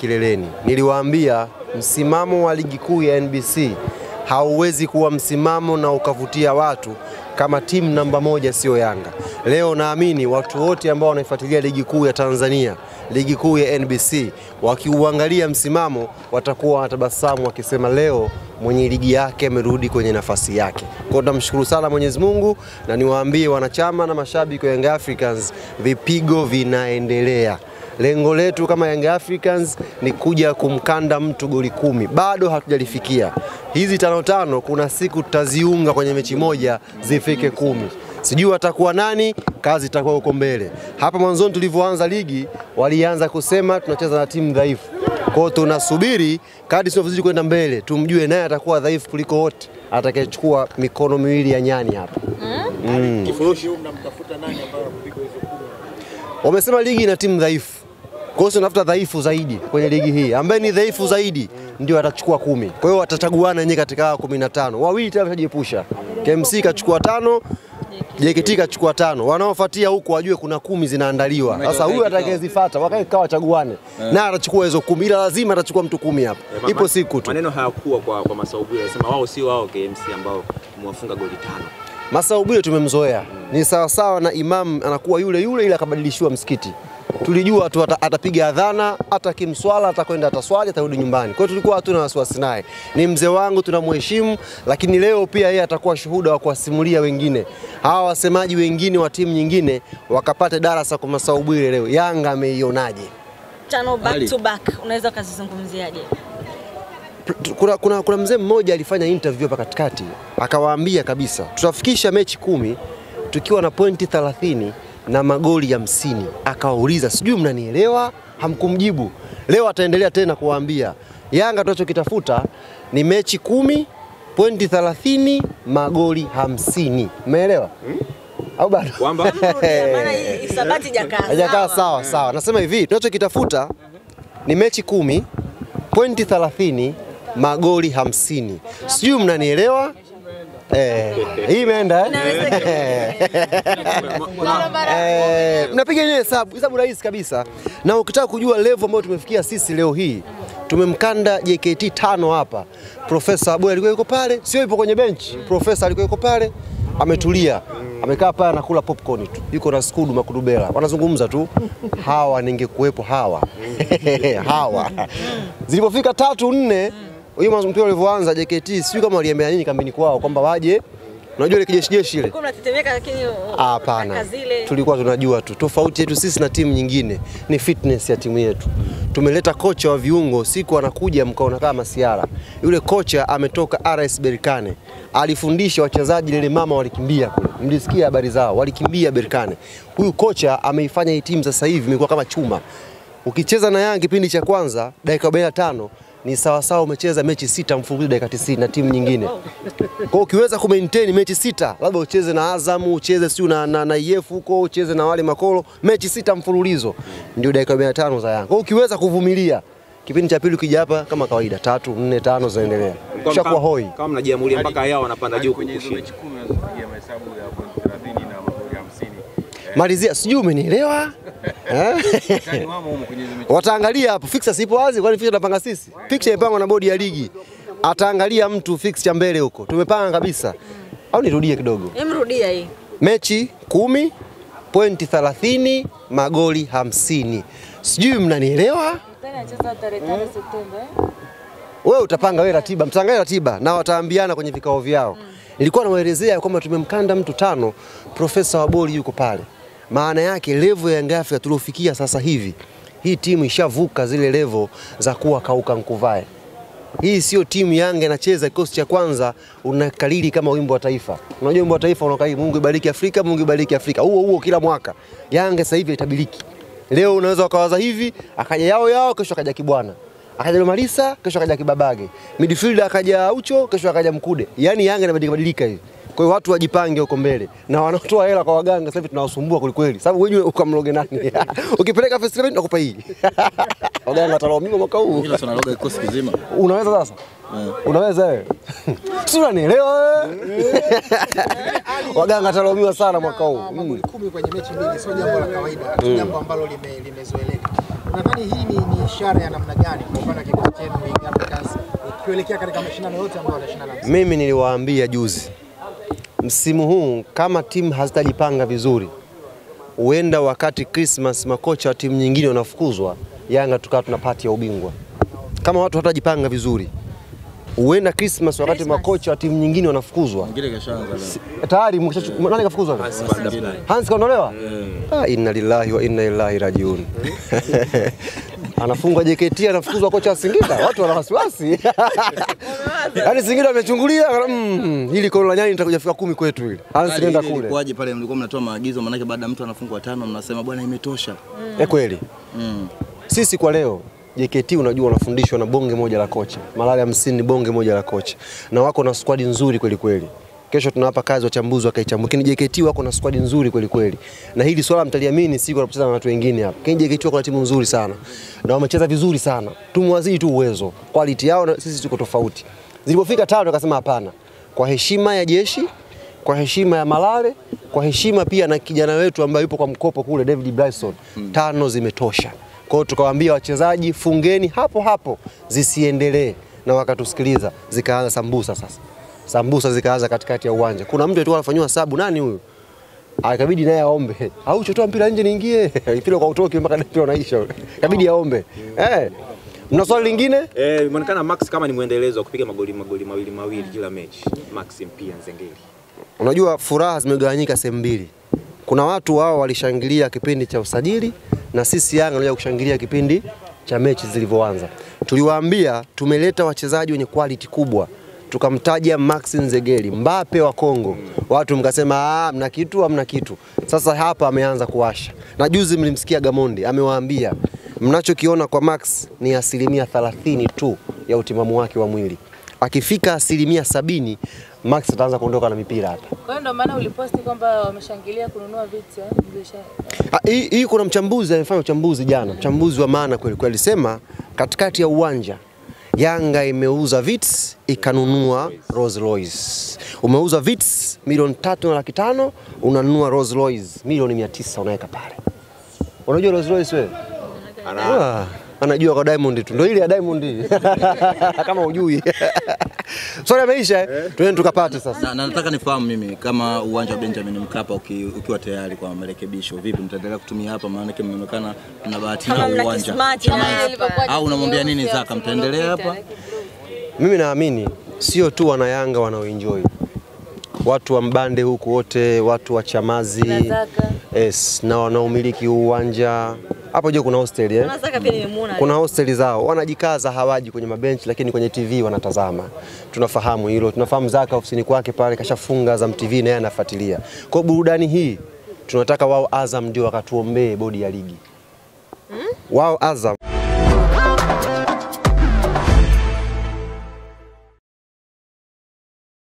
kileleni. Niliwaambia msimamo wa ligi kuu ya NBC hauwezi kuwa msimamo na ukavutia watu kama timu namba moja sio Yanga. Leo naamini watu wote ambao wanaifuatilia ligi kuu ya Tanzania, ligi kuu ya NBC, wakiuangalia msimamo watakuwa wanatabasamu wakisema leo mwenye ligi yake amerudi kwenye nafasi yake. Kwa tunamshukuru sana Mwenyezi Mungu na niwaambie wanachama na mashabiki wa Young Africans, vipigo vinaendelea. Lengo letu kama Young Africans ni kuja kumkanda mtu goli kumi, bado hatujalifikia. Hizi tano tano, kuna siku tutaziunga kwenye mechi moja zifike kumi. Sijui watakuwa nani, kazi itakuwa huko mbele. Hapa mwanzoni tulivyoanza ligi, walianza kusema tunacheza na timu dhaifu. Kwa hiyo tunasubiri kadi tunavyozidi kwenda mbele, tumjue naye atakuwa dhaifu kuliko wote atakayechukua mikono miwili ya nyani hapa. Kifurushi huyu mnamtafuta nani ambaye hizo kubwa? Wamesema ligi ina timu dhaifu, kwa hiyo tunafuta dhaifu zaidi kwenye ligi hii, ambaye ni dhaifu zaidi ndio atachukua kumi. Kwa hiyo watachaguana wenyewe katika hawa kumi na tano. Wawili tayari washajiepusha, KMC kachukua tano, JKT kachukua tano, wanaofuatia huko wajue kuna kumi zinaandaliwa. Sasa huyu atakayezifuata wakae kawa wachaguane, na atachukua hizo kumi, ila lazima atachukua mtu kumi hapa, ipo siku tu. Maneno hayakuwa kwa, kwa Masaubu anasema wao sio wao KMC ambao mwafunga goli tano. Masaubu tumemzoea, ni sawasawa na Imam anakuwa yule yule, ila akabadilishiwa msikiti. Tulijua tu atapiga adhana, hata kimswala atakwenda ataswali, atarudi nyumbani. Kwa hiyo tulikuwa hatuna wasiwasi naye, ni mzee wangu, tunamheshimu, lakini leo pia yeye atakuwa shuhuda wa kuwasimulia wengine, hawa wasemaji wengine wa timu nyingine wakapate darasa kwa Masaubiri leo, Yanga ameionaje? Tano back Ali. to back, unaweza ukazizungumziaje? kuna, kuna, kuna mzee mmoja alifanya interview hapa katikati akawaambia kabisa tutafikisha mechi kumi tukiwa na pointi 30 na magoli hamsini. Akawauliza, sijui mnanielewa? Hamkumjibu. Leo ataendelea tena kuwaambia Yanga tunachokitafuta ni mechi kumi pointi 30 magoli hamsini. Umeelewa au bado? Kwamba jakaa sawa sawa. Nasema hivi, tunachokitafuta ni mechi kumi, pointi 30, magoli hamsini. Sijui mnanielewa? Eh, hii imeenda eh? Eh, mnapiga yenyewe hesabu, hesabu rahisi kabisa. Na ukitaka kujua level ambayo tumefikia sisi leo hii, tumemkanda JKT tano hapa. Profesa Aboy alikuwa yuko pale, sio yupo kwenye benchi. Profesa alikuwa yuko pale, ametulia, amekaa pale anakula popcorn tu, yuko na skudu makudubela, wanazungumza tu. Hawa ningekuwepo hawa hawa. Zilipofika tatu nne, hiyo mpira ulivyoanza, JKT sio kama waliambia nini kambini kwao kwamba waje, unajua ile kijeshi jeshi ile lakini Hapana, tulikuwa tunajua tu. Tofauti yetu sisi na timu nyingine ni fitness ya timu yetu. Tumeleta kocha wa viungo, siku anakuja mkaona kama Siara. Yule kocha ametoka RS Berkane, alifundisha wachezaji lile mama walikimbia kule, mlisikia habari zao, walikimbia Berkane. Huyu kocha ameifanya hii timu sasa hivi imekuwa kama chuma. Ukicheza na Yanga kipindi cha kwanza dakika 45 ni sawasawa umecheza mechi sita mfululizo dakika 90 na timu nyingine. Kwa hiyo ukiweza kumaintain mechi sita, labda ucheze na Azam, ucheze siu na, na, na IF huko, ucheze na wale makolo, mechi sita mfululizo ndio dakika 45 za Yanga. Kwa ukiweza kuvumilia kipindi cha pili ukija hapa kama kawaida, tatu nne tano zinaendelea, ushakuwa hoi. kama mnajiamulia mpaka yao wanapanda juu kwenye mechi kumi unazopigia mahesabu ya pointi 30 na magoli 50. Malizia, sijui umenielewa eh? Mechi. Wataangalia hapo, fixture sipo wazi, kwani fixture tunapanga sisi? Fixture imepangwa na bodi ya ligi, ataangalia mtu fixture mbele huko, tumepanga kabisa. Au nirudie kidogo? emrudia hii mechi kumi pointi 30 magoli hamsini. Sijui mnanielewa? Wewe utapanga wewe ratiba, mtangae ratiba na wataambiana kwenye vikao vyao. Nilikuwa nawaelezea kwamba tumemkanda mtu tano, Profesa Waboli yuko pale. Maana yake level ya Young Africa tuliofikia sasa hivi, hii timu ishavuka zile levo za kuwa kauka nkuvae. Hii sio timu Yanga inacheza kikosi cha kwanza unakalili kama wimbo wa taifa. Unajua wimbo wa taifa unakalili Mungu ibariki Afrika, Mungu ibariki Afrika. Huo huo kila mwaka. Yanga sasa hivi itabiriki. Leo unaweza ukawaza hivi, akaja yao yao, kesho akaja Kibwana. Akaja Lomalisa, kesho akaja Kibabage. Midfielder akaja Ucho, kesho akaja Mkude. Yaani Yanga inabadilika hivi. Kwa hiyo watu wajipange huko mbele na wanatoa hela kwa waganga sasa hivi tunawasumbua kwelikweli, sababu wewe ukamloge nani? Ukipeleka first eleven nakupa hii waganga watalaumiwa mwaka huu. Ila tunaloga kikosi kizima. Unaweza sasa Unaweza wewe? Si unanielewa wewe? Waganga talaumiwa sana mwaka huu. Mm. magoli kumi kwenye mechi mbili sio jambo la kawaida, ni jambo ambalo lime- limezoeleka. Nadhani hii ni, ni ishara ya namna gani kwa upande wa kikosi chenu Young Africans kuelekea katika mashindano yote ambayo wanashindana? Mimi niliwaambia juzi, msimu huu kama timu hazitajipanga vizuri, huenda wakati Christmas makocha wa timu nyingine wanafukuzwa, Yanga tukawa tuna pati ya ubingwa. Kama watu hawatajipanga vizuri, huenda Christmas wakati Christmas. makocha wa timu nyingine wanafukuzwa Mwingine kashaanza leo. tayari nani kafukuzwa? Hans kaondolewa? Ah, inna lillahi wa inna ilaihi rajiun. Anafungwa JKT anafukuzwa kocha wa Singida. Watu wana wasiwasi. Yaani Singida amechungulia mm, hili la nyani nitakuja fika kumi kwetu hili. Hans Hali nenda kule. Ilikuwaje pale mlikuwa mnatoa maagizo maanake baada ya mtu anafungwa tano mnasema bwana imetosha. Eh, kweli. Mm. Sisi kwa leo JKT unajua wanafundishwa na bonge moja la kocha. Malali hamsini ni bonge moja la kocha. Na wako na squad nzuri kweli kweli. Kesho tunawapa kazi wachambuzi wakaichambua. Lakini JKT wako na squad nzuri kweli kweli. Na hili swala mtaliamini siku wanapocheza na watu wengine hapa. Lakini JKT wako na timu nzuri sana. Na wamecheza vizuri sana. Tumwazidi tu uwezo. Quality yao na sisi tuko tofauti. Zilipofika tano akasema hapana. Kwa heshima ya jeshi, kwa heshima ya Malale, kwa heshima pia na kijana wetu ambaye yupo kwa mkopo kule David Bryson, tano zimetosha. Kwa hiyo tukawaambia wachezaji, fungeni hapo hapo zisiendelee, na wakatusikiliza, zikaanza sambusa sasa. Sambusa zikaanza katikati ya uwanja. Kuna mtu alikuwa anafanywa sabu, nani huyu? Akabidi naye aombe, au chotoa mpira nje niingie, mpira kwa utoki mpaka mpira unaisha. kabidi aombe. Eh, mna swali lingine? Eh, imeonekana Max kama ni mwendelezo wa kupiga magoli magoli mawili mawili kila mechi. Max pia Nzengeli. Unajua furaha zimegawanyika sehemu mbili. Kuna watu wao walishangilia kipindi cha usajili na sisi Yanga tulikuja kushangilia kipindi cha mechi zilivyoanza. Tuliwaambia tumeleta wachezaji wenye quality kubwa, tukamtaja Max Nzegeli, Mbape wa Kongo. Watu mkasema ah, mna kitu hamna kitu. Sasa hapa ameanza kuwasha, na juzi mlimsikia Gamondi amewaambia mnachokiona kwa Max ni asilimia 30 tu ya utimamu wake wa mwili. Akifika asilimia sabini Max ataanza kuondoka na mipira hapa. Kwa hiyo ndio maana uliposti kwamba wameshangilia kununua viti eh? Ah, Hii hii kuna mchambuzi amefanya uchambuzi jana, mchambuzi wa maana kweli kweli, alisema katikati ya uwanja Yanga imeuza Vits ikanunua Rolls Royce. Umeuza Vits milioni tatu na laki tano unanunua Rolls Royce milioni mia tisa unaweka pale. Unajua Rolls Royce wewe? Ah, anajua kwa Diamond tu. Ndio ile ya Diamond. Kama hujui. Swali ameisha eh? Tuende tukapate sasa. Na, na nataka nifahamu mimi kama uwanja wa Benjamin Mkapa uki, ukiwa tayari kwa marekebisho, vipi mtaendelea kutumia hapa? Maana mmeonekana mna bahati na uwanja ilivyokuwa au unamwambia nini Zaka, mtaendelea hapa? Mimi naamini sio tu wana Yanga wanaoenjoy, watu wa Mbande huku wote, watu wa Chamazi Na yes, na wanaomiliki uwanja hapo juu kuna hostel eh? Kuna hosteli zao wanajikaza, hawaji kwenye mabenchi, lakini kwenye TV wanatazama. Tunafahamu hilo, tunafahamu Zaka ofisini kwake pale kashafunga Azam TV na yeye anafuatilia. Kwa burudani hii tunataka wao Azam ndio wakatuombee bodi ya ligi hmm? wao Azam